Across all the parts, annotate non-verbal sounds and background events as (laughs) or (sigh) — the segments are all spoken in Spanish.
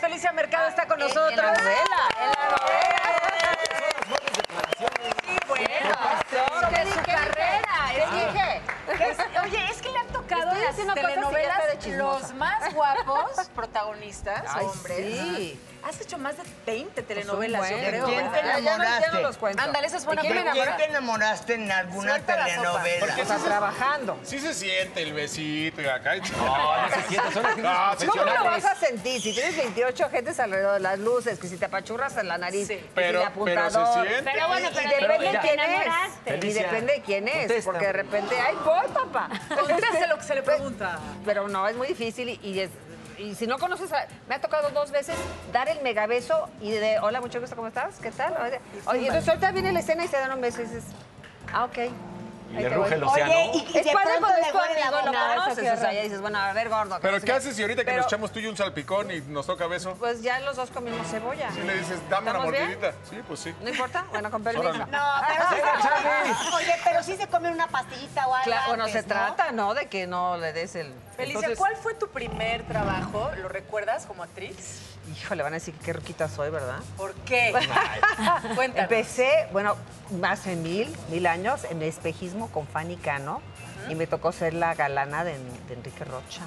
Felicia Mercado está con nosotros. En la los más guapos (laughs) protagonistas, Ay, hombres. sí. Has hecho más de 20 telenovelas, yo creo. ¿quién te no enamoraste? los cuento. Ándale, esa es buena ¿De quién me ¿De pregunta. quién te enamoraste en alguna Suelta telenovela? Porque se- trabajando. Sí se siente el besito y acá. y- No, no se (laughs) siente, son sí, ¿Cómo lo vas a sentir si tienes 28 gentes alrededor de las luces, que si te apachurras en la nariz, Sí. que si Pero- el pero se apuntador? siente. Pero bueno, Y pero depende de quién es. Y depende de quién es, contesta. porque de repente, ¡ay, voy, papá! Contéstale lo que se le pregunta. Pero no, es muy difícil y, y es- y si no conoces, a- me ha tocado dos veces dar el megabeso y de, hola, mucho gusto, ¿cómo estás? ¿Qué tal? Oye, entonces ahorita viene la escena y se dan un beso y dices, ah, ok. Y le ruge el océano. Oye, y, y Es de padre cuando es tu amigo, lo conoces, o sea, ya dices, bueno, a ver, gordo. Pero ¿qué haces si ahorita que nos echamos tú y un salpicón y nos toca beso? Pues ya los dos comimos cebolla. Y le dices, dame una mordidita. Sí, pues sí. ¿No importa? Bueno, con permiso. No, pero sí se Oye, pero sí se come una pastillita o algo Claro, bueno, se trata, ¿no? De que no le des el... Felicia, Entonces, ¿cuál fue tu primer trabajo? ¿Lo recuerdas como actriz? Híjole, van a decir qué ruquita soy, ¿verdad? ¿Por qué? (laughs) (laughs) Cuéntanos. Empecé, bueno, hace mil, mil años, en espejismo con Fanny Cano. Y me tocó ser la galana de, de Enrique Rocha.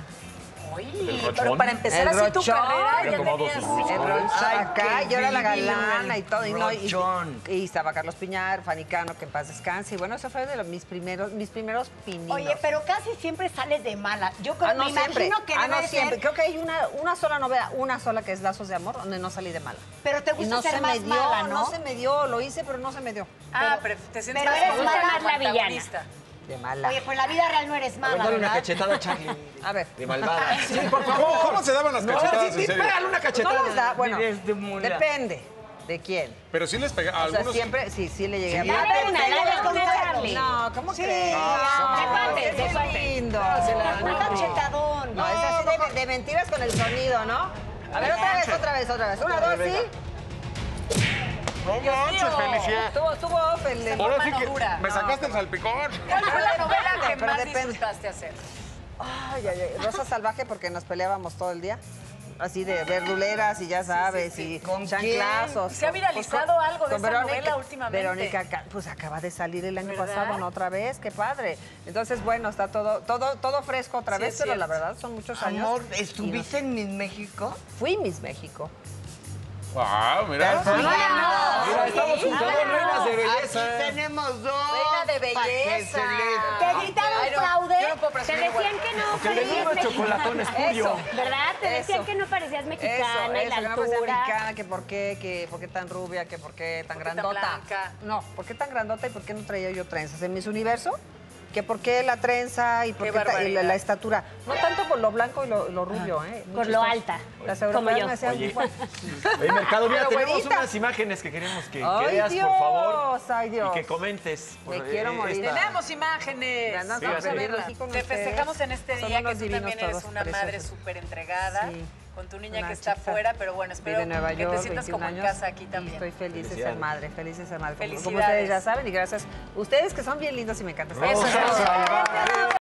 Uy, pero para empezar El así tu carrera ya tenías... El acá, yo era la galana y todo. Y, no, y- estaba Carlos Piñar, Fanny Cano, que en paz descanse. Y bueno, eso fue de los, mis primeros, mis primeros pininos. Oye, pero casi siempre sales de mala. Yo creo, Ah, no me siempre. imagino que ah, no siempre. ser, Creo que hay una, una sola novela, una sola que es Lazos de Amor, donde no salí de mala. pero te gusta no ser se más me dio, mala, no ¿no? se me dio, lo hice, pero no se me dio. Ah, pero te sientes pero más eres como mala. Más la villana. De mala. Oye, pues la vida real no eres A ver, mala, dale una ¿verdad? cachetada a (laughs) Charlie. A ver. De malvada. (laughs) Sí, por favor. ¿Cómo se daban las No, cachetadas, sí, en sí, serio? pégale una cachetada. No les da, bueno, depende de quién. Pero sí les pegaba. O sea, Algunos... siempre, sí, sí le llegué a Dale pegar. una, dale una, Charlie. No, ¿cómo Sí, crees? no, de cuates, de cuates. lindo. Un cachetadón. No, es así de, de mentiras con el sonido, ¿no? A ver, otra vez, otra vez, otra vez. Una, dos, sí. No manches, Felicia. Estuvo, estuvo off el... el- Ahora sí mano que dura. me No. sacaste el salpicón. ¿Cuál fue la novela que Pero más depende. disfrutaste hacer? Ay, ay, ay. Rosa Salvaje porque nos peleábamos todo el día. Así de verduleras y ya sabes, y ¿Con chanclazos. ¿Se ha viralizado con- algo de esa novela últimamente? Verónica, Ca- pues acaba de salir el año ¿Verdad? pasado, ¿no? Otra vez, qué padre. Entonces, bueno, está todo, todo, todo fresco otra Sí, vez, pero la verdad son muchos años. Amor, ¿estuviste en Miss México? Fui Miss México. Wow, mira. Mira, estamos juntos dos reinas de belleza. Aquí tenemos dos. Reina de belleza. Te gritaron Ay, no, fraude. No Te decían que no Que parecías mexicana. espurio. ¿Verdad? Te decían Eso. que no parecías Eso, mexicana y eso, la que no parecía altura. mexicana, que por qué, que por qué tan rubia, que por qué tan ¿Por qué tan grandota. blanca? No, por qué tan grandota y por qué no traía yo trenzas. En mis universo, que por qué la trenza y por Qué qué la, estatura. No tanto por lo blanco y lo, lo rubio, ¿eh? Por Muchos lo alta, Las como yo. me Oye. igual. (laughs) Oye, Mercado, mira, Pero tenemos unas imágenes que queremos que, veas, Dios, por favor. ay, Dios. Y que comentes. Me por, quiero eh, morir. esta- Tenemos imágenes. Vean, Sí, Vamos a verlas. Te festejamos en este Son día que tú también eres una madre súper entregada Sí. Con tu niña Una que está afuera, pero bueno, espero de Nueva que York, te sientas 21 como en años, casa aquí y también. Estoy feliz de ser madre, feliz de ser madre. Como- Como ustedes ya saben y gracias. Ustedes que son bien lindos y me encantan. Eso es todo.